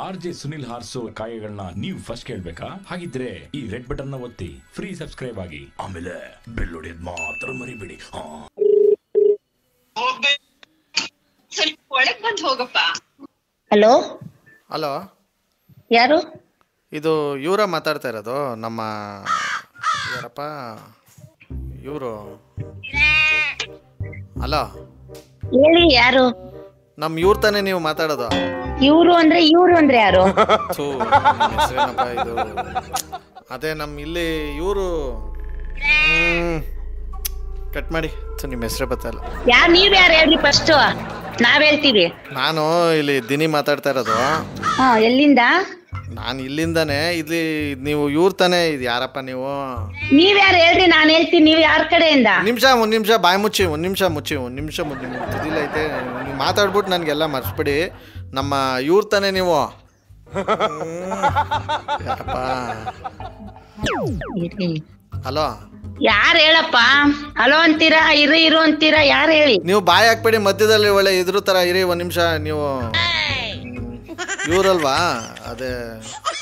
R J Sunil ಹಾರ್ಸೋ ಕಾಯಗಳನ್ನ ನೀವು ಫಸ್ಟ್ ಕೇಳ್ಬೇಕಾ? ಹಾಗಿದ್ರೆ ಈ ರೆಡ್ ಬಟನ್ನ ಒತ್ತಿ ಫ್ರೀ ಸಬ್ಸ್ಕ್ರೈಬ್ ಆಗಿ. ಆಮೇಲೆ ಬೆಲ್ ಹೊಡೆಯೋದ್ ಮಾತ್ರ ಮರಿಬೇಡಿ. ಒಳಗ್ ಬಂದ್ ಹೋಗಪ್ಪ. ಹಲೋ? ಹಲೋ? ಯಾರು? ಇದು ಇವರ ಮಾತಾಡ್ತಾ ಇರೋದು ನಮ್ಮ ಯಾರಪ್ಪ? ಇವರು. ಹಲೋ? ಹೇಳಿ ಯಾರು? ನಮ್ಮ ಇವ್ರ ತಾನೇ ನೀವು ಮಾತಾಡೋದು. ಇವ್ರು ಅಂದ್ರೆ ಇವ್ರು ಅಂದ್ರೆ ಯಾರು? ಇದು? ಅದೇ ನಮ್ಮ ಇಲ್ಲಿ ಇವರು. ಕಟ್ ಮಾಡಿ. ನಿಮ್ಮ ಹೆಸರು ಬತ್ತಲ್ಲ ಯಾರ ನೀವ್ ಯಾರು ಹೇಳಿ ಫಸ್ಟ್ ನಾವ್ ಹೇಳ್ತೀವಿ. ನಾನು ಇಲ್ಲಿ ದಿನಿ ಮಾತಾಡ್ತಾ ಇರೋದು. ಹಾ ಎಲ್ಲಿಂದ? ನಾನು ಇಲ್ಲಿಂದಾನೆ. ಇಲ್ಲಿ ನೀವು ಇವ್ರ ತಾನೇ ಇದು ಯಾರಪ್ಪ ನೀವು? ನೀವ್ ಯಾರು ಹೇಳ್ರಿ ನಾನ್ ಹೇಳ್ತೀನಿ. ನೀವು ಯಾರ ಕಡೆಯಿಂದ? ನಿಮಿಷ ಒಂದ್ ನಿಮಿಷ ಬಾಯ್ ಮುಚ್ಚಿ ಒಂದ್ ನಿಮಿಷ ಮುಚ್ಚಿ ಒಂದ್ ನಿಮಿಷ ಮುಚ್ಚಿ ಐತೆ. ನೀವು ಮಾತಾಡ್ಬಿಟ್ಟು ನನಗೆಲ್ಲ ಮರ್ಸ್ಬಿಡಿ. ನಮ್ಮ ಇವ್ರ ತಾನೇ ನೀವು? ಹಲೋ? ಯಾರು ಹೇಳಪ್ಪ? ಹಲೋ ಅಂತೀರಾ? ಇರು ಇರು ಅಂತೀರಾ? ಯಾರು ಹೇಳಿ? ನೀವು ಬಾಯಿ ಹಾಕ್ಬೇಡಿ ಮಧ್ಯದಲ್ಲಿ ಒಳ್ಳೆ ಇದ್ರು ತರ ಇರಿ ಒಂದ್ ನಿಮಿಷ ನೀವು ಇವ್ರಲ್ವಾ? ಅದೇ.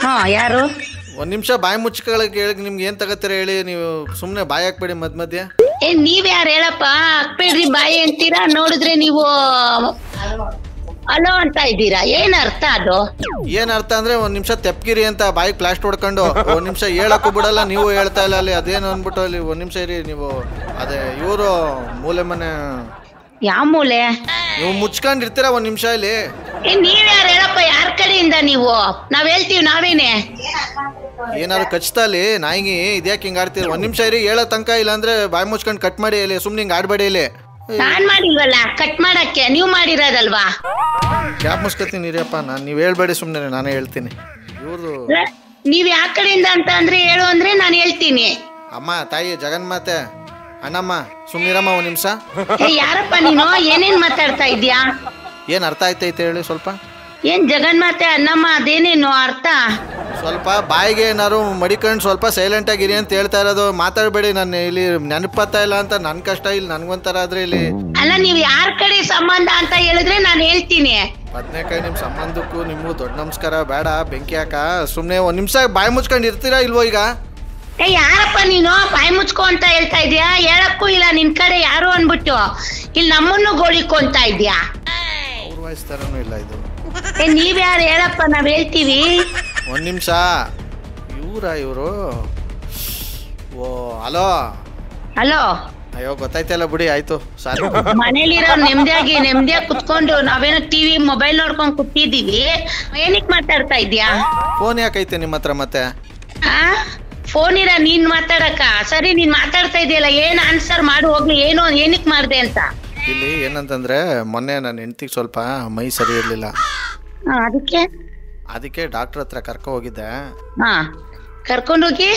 ಹಾ ಯಾರು? ಒಂದ್ ನಿಮಿಷ ಬಾಯಿ ಮುಚ್ಕೊಳಕ್ಕೆ ಹೇಳಿ ನಿಮ್ಗೆ ಏನ್ ತಗತ್ತೀರ ಹೇಳಿ ನೀವು ಸುಮ್ನೆ ಬಾಯಿ ಹಾಕ್ಬೇಡಿ ಮಧ್ಯ ಮಧ್ಯೆ. ಏ ನೀವ್ ಯಾರು ಹೇಳಪ್ಪ? ಹಾಕ್ಬೇಡ್ರಿ ಬಾಯಿ ಅಂತೀರಾ? ನೋಡಿದ್ರೆ ನೀವು ಹಲೋ ಅಂತ ಇದ್ದೀರಾ? ಏನ್ ಅರ್ಥ ಅದು? ಏನ್ ಅರ್ಥ ಅಂದ್ರೆ ಒಂದ್ ನಿಮಿಷ ತೆಪ್ಪಗಿರಿ ಅಂತ ಬಾಯಿ ಪ್ಲಾಸ್ಟ್ ಹೊಡ್ಕೊಂಡು ಒಂದ್ ನಿಮಿಷ ಹೇಳಕ್ಕೂ ಬಿಡಲ್ಲ ನೀವು ಹೇಳ್ತಾ ಇಲ್ಲ ಅಲ್ಲಿ ಅದೇನು ಅಂದ್ಬಿಟ್ಟು ಅಲ್ಲಿ ಒಂದ್ ನಿಮಿಷ ಇರಿ ನೀವು ಅದೇ ಇವರು ಮೂಲೆ ಮನೆ. ಯಾವ ಮೂಲೆ? ನೀವು ಮುಚ್ಕೊಂಡಿರ್ತೀರ ಒಂದ್ ನಿಮಿಷ ಇಲ್ಲಿ? ಏ ನೀವ್ ಯಾರು ಹೇಳಪ್ಪ ಯಾರ ಕಡೆಯಿಂದ ನೀವು? ನಾವ್ ಹೇಳ್ತೀವಿ ನಾವೇನೆ. ಏನಾದ್ರು ಕಚ್ತಾ ಅಲ್ಲಿ ನಾಯಿಗೆ ಇದ್ಯಾಕೆ ಹಿಂಗ್ ಆಡ್ತೀರಿ? ಒಂದ್ ನಿಮಿಷ ಇರಿ ಹೇಳೋ ತನಕ ಇಲ್ಲ ಅಂದ್ರೆ ಬಾಯಿ ಮುಚ್ಕೊಂಡ್ ಕಟ್ ಮಾಡಿ ಇಲ್ಲಿ ಸುಮ್ನೆ ಹಿಂಗ್ ಆಡ್ಬೇಡಿ ಇಲ್ಲಿ. ನಾನ್ ಮಾಡಿಲ್ವಲ್ಲ? ಕಟ್ ಮಾಡಕ್ಕೆ. ನೀವ್ ಮಾಡಿರೋದಲ್ವಾ? ಕ್ಯಾಪ್ ಮುಸ್ಕತೀನಿ ಇರಿಯಪ್ಪ ನಾನು ನೀವು ಹೇಳ್ಬೇಡಿ ಸುಮ್ಮನೆ ನಾನೇ ಹೇಳ್ತೀನಿ. ಇವ್ರದು ನೀವ್ ಯಾವ ಕಡೆಯಿಂದ ಅಂತ ಅಂದ್ರೆ ಹೇಳು ಅಂದ್ರೆ ನಾನು ಹೇಳ್ತೀನಿ. ಅಮ್ಮ ತಾಯಿ ಜಗನ್ಮಾತೆ ಅಣ್ಣಮ್ಮ ಸುಮ್ಮನಿರಮ್ಮ ಒಂದ್ ನಿಮಿಷ. ಏ ಯಾರಪ್ಪ ನೀನು? ಏನೇನ್ ಮಾತಾಡ್ತಾ ಇದ್ಯಾ ಏನ್ ಅರ್ಥ ಆಯ್ತೈತೆ ಹೇಳಿ ಸ್ವಲ್ಪ. ಏನ್ ಜಗನ್ಮಾತೆ ಅಣ್ಣಮ್ಮ ಅದೇನೇನು ಅರ್ಥ? ಸ್ವಲ್ಪ ಬಾಯಿಗೆ ಏನಾದ್ರು ಮಡಿಕೊಂಡು ಸ್ವಲ್ಪ ಸೈಲೆಂಟ್ ಆಗಿರಿ ಅಂತ ಹೇಳ್ತಾ ಇರೋದು ಮಾತಾಡಬೇಡಿ ನಾನು ಇಲ್ಲಿ ನೆನಪತ್ತಾ ಇಲ್ಲ ಅಂತ ನನ್ನ ಕಷ್ಟ ಇಲ್ಲಿ ನನ್ಗೊಂಥರ ಆದ್ರೆ ಇಲ್ಲಿ. ಅಲ್ಲ ನೀವ್ ಯಾರ ಕಡೆ ಸಂಬಂಧ ಅಂತ ಹೇಳಿದ್ರೆ ನಾನು ಹೇಳ್ತೀನಿ. ಬದ್ನೇಕಾಯಿ ನಿಮ್ಮ ಸಂಬಂಧಕ್ಕೂ ನಿಮಗೂ ದೊಡ್ಡ ನಮಸ್ಕಾರ ಬೇಡ ಬೆಂಕಿ ಹಾಕ. ಸುಮ್ಮನೆ ಒಂದು ನಿಮಿಷ ಬಾಯಿ ಮುಚ್ಕೊಂಡು ಇರ್ತೀರಾ ಇಲ್ವೋ ಈಗ? ಏ ಯಾರಪ್ಪ ನೀನು? ಬಾಯಿ ಮುಚ್ಕೊ ಅಂತ ಹೇಳ್ತಾ ಇದ್ಯಾ? ಹೇಳಕ್ಕೂ ಇಲ್ಲ ನಿನ್ ಕಡೆ ಯಾರು ಅನ್ಬಿಟ್ಟು ಇಲ್ಲಿ ನಮ್ಮನ್ನು ಗೋಳಿಕೊಂತ ಇದ್ಯಾ? ಅವ್ರ ಥರನೂ ಇಲ್ಲ ಇದು. ಏ ನೀವ್ ಯಾರು ಹೇಳಪ್ಪ ನಾವ್ ಹೇಳ್ತೀವಿ. ಒಂದು ನಿಮಿಷ. ಇವರ ಇವರು. ಓ ಹಲೋ. ಹಲೋ. ಅಯ್ಯೋ ಗೊತ್ತಾಯ್ತಲ್ಲ ಬಿಡಿ ಆಯ್ತು. ಸಾರಿ. ಮನೇಲಿರೋ ನೆಮ್ಮದಿಯಾಗಿ ನೆಮ್ಮದಿಯಾಗಿ ಕುತ್ಕೊಂಡು ನಾವೇನೋ ಟಿವಿ ಮೊಬೈಲ್ ನೋಡ್ಕೊಂಡು ಕೂತಿದ್ದೀವಿ. ಏನಕ್ಕೆ ಮಾತಾಡ್ತಾ ಇದ್ಯಾ ಫೋನ್ ಯಾಕೈತೆ ನಿಮ್ಮ ಹತ್ರ ಮತ್ತೆ? ಆ? ಫೋನ್ ಇರ ನೀನ್ ಮಾತಾಡಕ ಸರಿ ನೀನ್ ಮಾತಾಡ್ತಾ ಇದೆಯಲ್ಲ ಏನ್ ಆನ್ಸರ್ ಮಾಡು ಹೋಗ್ಲಿ ಏನು ಏನಕ್ ಮಾಡ್ದೆ ಅಂತ? ಇಲ್ಲಿ ಏನಂತಂದ್ರೆ ಮೊನ್ನೆ ನನ್ನ ಹೆಂಡತಿಗೆ ಸ್ವಲ್ಪ ಮೈ ಸರಿ ಇರಲಿಲ್ಲ. ಅದಕ್ಕೆ? ಅದಕ್ಕೆ ಡಾಕ್ಟರ್ ಹತ್ರ ಕರ್ಕೊ ಹೋಗಿದ್ದೆ. ಹಾ ಕರ್ಕೊಂಡೋಗಿ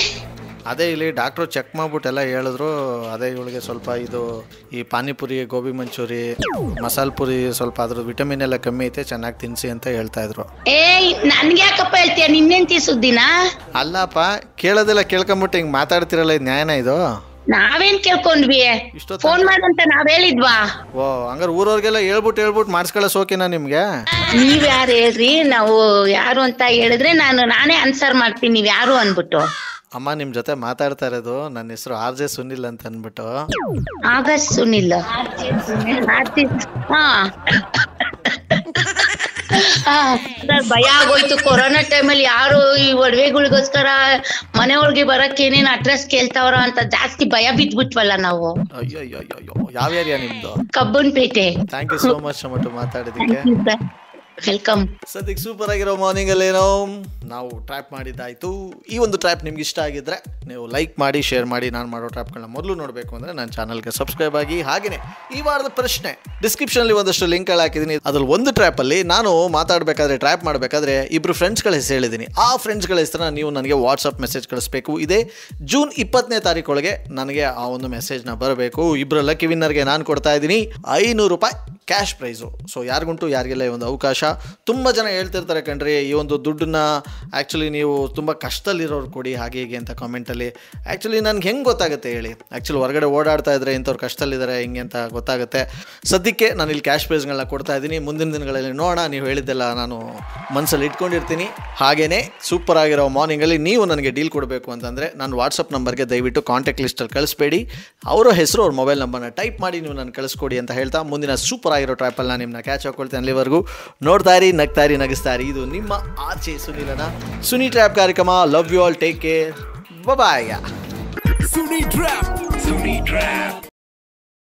ಅದೇ ಇಲ್ಲಿ ಡಾಕ್ಟ್ರು ಚೆಕ್ ಮಾಡ್ಬಿಟ್ಟೆಲ್ಲ ಹೇಳಿದ್ರು. ಅದೇ ಇವಳಿಗೆ ಸ್ವಲ್ಪ ಇದು ಈ ಪಾನಿಪುರಿ ಗೋಬಿ ಮಂಚೂರಿ ಮಸಾಲ ಪುರಿ ಸ್ವಲ್ಪ ಅದ್ರ ವಿಟಮಿನ್ ಎಲ್ಲ ಕಮ್ಮಿ ಐತೆ ಚೆನ್ನಾಗಿ ತಿನ್ಸಿ ಅಂತ ಹೇಳ್ತಾ ಇದ್ರು. ಏಯ್ ನನ್ಗೆ ಯಾಕಪ್ಪ ಹೇಳ್ತೀಯ? ನಿನ್ನೆಂತಿ ಸುದ್ದಿನ? ಅಲ್ಲಪ್ಪ ಕೇಳೋದೆಲ್ಲ ಕೇಳ್ಕೊಂಬಿಟ್ಟು ಹಿಂಗ್ ಮಾತಾಡ್ತಿರಲ್ಲ ಇದು ನ್ಯಾಯನ ಇದು? ನಾವೇನ್ ಕೇಳ್ಕೊಂಡ್ವಿ? ಫೋನ್ ಮಾಡಂತ ನಾವ್ ಹೇಳಿದ್ವಾ? ಓ ಹಂಗಾರ ಊರವ್ರಿಗೆಲ್ಲ ಹೇಳ್ಬಿಟ್ಟು ಹೇಳ್ಬಿಟ್ಟು ಮಾಡಿಸ್ಕೊಳ್ಳೋ ಸೋಕಿನ ನಿಮ್ಗೆ? ನೀವ್ ಯಾರು ಹೇಳ್ರಿ? ನಾವು ಯಾರು ಅಂತ ಹೇಳಿದ್ರೆ ನಾನು ನಾನೇ ಆನ್ಸರ್ ಮಾಡ್ತೀನಿ ನೀವ್ ಯಾರು ಅನ್ಬಿಟ್ಟು ಅಮ್ಮ ನಿಮ್ ಜೊತೆ ಮಾತಾಡ್ತಾ ಇರೋದು ನನ್ನ ಹೆಸರು ಆರ್ ಜೆ ಸುನಿಲ್ ಅಂತ ಅನ್ಬಿಟ್ಟು ಆಗಸ್ಟ್ ಸುನಿಲ್. ಹಾ. ಭಯ ಆಗೋಯ್ತು ಕೊರೋನಾ ಟೈಮಲ್ಲಿ ಯಾರು ಈ ಒಡವೆಗಳಿಗೋಸ್ಕರ ಮನೆ ಒಳಗೆ ಬರಕ್ ಏನೇನ್ ಅಡ್ರೆಸ್ ಕೇಳ್ತಾವ್ರ ಅಂತ ಜಾಸ್ತಿ ಭಯ ಬಿದ್ಬಿಟ್ವಲ್ಲ ನಾವು. ಯಾವ ಏರಿಯಾ ನಿಮ್ಮದು Cubbon Pete. Thank you so much ಮಾತಾಡಿದಕ್ಕೆ ಮಾತಾಡಿದ್ದಕ್ಕೆ. ವೆಲ್ಕಮ್ ಸದ್ಯಕ್ಕೆ ಸೂಪರ್ ಆಗಿರೋ ಮಾರ್ನಿಂಗ್ ಅಲ್ಲಿ ನಾವು ಟ್ರ್ಯಾಪ್ ಮಾಡಿದ್ದಾಯ್ತು. ಈ ಒಂದು ಟ್ರ್ಯಾಪ್ ನಿಮ್ಗೆ ಇಷ್ಟ ಆಗಿದ್ರೆ ನೀವು ಲೈಕ್ ಮಾಡಿ ಶೇರ್ ಮಾಡಿ. ನಾನು ಮಾಡೋ ಟ್ರ್ಯಾಪ್ಗಳನ್ನ ಮೊದಲು ನೋಡಬೇಕು ಅಂದರೆ ನನ್ನ ಚಾನಲ್ಗೆ ಸಬ್ಸ್ಕ್ರೈಬ್ ಆಗಿ. ಹಾಗೆಯೇ ಈ ವಾರದ ಪ್ರಶ್ನೆ ಡಿಸ್ಕ್ರಿಪ್ಷನಲ್ಲಿ ಒಂದಷ್ಟು ಲಿಂಕ್ಗಳು ಹಾಕಿದ್ದೀನಿ ಅದ್ರಲ್ಲಿ ಒಂದು ಟ್ರ್ಯಾಪಲ್ಲಿ ನಾನು ಮಾತಾಡಬೇಕಾದ್ರೆ ಟ್ರ್ಯಾಪ್ ಮಾಡಬೇಕಾದ್ರೆ ಇಬ್ಬರು ಫ್ರೆಂಡ್ಸ್ಗಳ ಹೆಸರು ಹೇಳಿದ್ದೀನಿ ಆ ಫ್ರೆಂಡ್ಸ್ಗಳ ಹೆಸರನ್ನ ನೀವು ನನಗೆ ವಾಟ್ಸಪ್ ಮೆಸೇಜ್ ಕಳಿಸ್ಬೇಕು. ಇದೇ ಜೂನ್ ಇಪ್ಪತ್ತನೇ ತಾರೀಕೊಳಗೆ ನನಗೆ ಆ ಒಂದು ಮೆಸೇಜ್ನ ಬರಬೇಕು. ಇಬ್ಬರು ಲಕ್ಕಿ ವಿನ್ನರ್ಗೆ ನಾನು ಕೊಡ್ತಾ ಇದ್ದೀನಿ. ಐನೂರು ರೂಪಾಯಿ ಕ್ಯಾಶ್ ಪ್ರೈಸು ಸೊ ಯಾರಿಗುಂಟು ಯಾರಿಗೆಲ್ಲ ಈ ಒಂದು ಅವಕಾಶ? ತುಂಬ ಜನ ಹೇಳ್ತಿರ್ತಾರೆ ಕಣ್ರಿ, ಈ ಒಂದು ದುಡ್ಡನ್ನ ಆ್ಯಕ್ಚುಲಿ ನೀವು ತುಂಬ ಕಷ್ಟದಲ್ಲಿರೋರು ಕೊಡಿ, ಹಾಗೆ ಹೀಗೆ ಅಂತ ಕಾಮೆಂಟಲ್ಲಿ ಆ್ಯಕ್ಚುಲಿ ನನಗೆ ಹೆಂಗೆ ಗೊತ್ತಾಗುತ್ತೆ ಹೇಳಿ? ಆ್ಯಕ್ಚುಲಿ ಹೊರಗಡೆ ಓಡಾಡ್ತಾ ಇದ್ದರೆ ಇಂಥವ್ರು ಕಷ್ಟದಲ್ಲಿದ್ದಾರೆ ಹಿಂಗೆ ಅಂತ ಗೊತ್ತಾಗುತ್ತೆ. ಸದ್ಯಕ್ಕೆ ನಾನು ಇಲ್ಲಿ ಕ್ಯಾಶ್ ಪ್ರೈಸ್ಗಳನ್ನ ಕೊಡ್ತಾ ಇದ್ದೀನಿ. ಮುಂದಿನ ದಿನಗಳಲ್ಲಿ ನೋಡೋಣ, ನೀವು ಹೇಳಿದ್ದೆಲ್ಲ ನಾನು ಮನಸ್ಸಲ್ಲಿ ಇಟ್ಕೊಂಡಿರ್ತೀನಿ. ಹಾಗೆಯೇ ಸೂಪರ್ ಆಗಿರೋ ಮಾರ್ನಿಂಗಲ್ಲಿ ನೀವು ನನಗೆ ಡೀಲ್ ಕೊಡಬೇಕು ಅಂತಂದರೆ ನಾನು ವಾಟ್ಸಪ್ ನಂಬರ್ಗೆ ದಯವಿಟ್ಟು ಕಾಂಟ್ಯಾಕ್ಟ್ ಲಿಸ್ಟಲ್ಲಿ ಕಳಿಸ್ಬೇಡಿ. ಅವರ ಹೆಸರು, ಅವ್ರ ಮೊಬೈಲ್ ನಂಬರ್ನ ಟೈಪ್ ಮಾಡಿ ನೀವು ನಾನು ಕಳಿಸ್ಕೊಡಿ ಅಂತ ಹೇಳ್ತಾ ಮುಂದಿನ ಸೂಪರ್ ಆಗಿರೋ ಟ್ರ್ಯಾಪಲ್ಲಿ ನಾನು ನಿಮ್ಮನ್ನ ಕ್ಯಾಚ್ ಹಾಕೊಳ್ತೇನೆ ಅಲ್ಲಿವರೆಗೂ. ನೋಡ್ತಾ ಇರಿ, ನಗ್ತಾ ಇರಿ, ನಗಿಸ್ತಾ ಇರಿ. ಇದು ನಿಮ್ಮ ಆಚೆ ಸುನಿಲನ ಸುನಿ ಟ್ರ್ಯಾಪ್ ಕಾರ್ಯಕ್ರಮ. Love you all take care bye Suni trap Suni trap